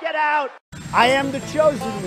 Get out! I am the chosen one.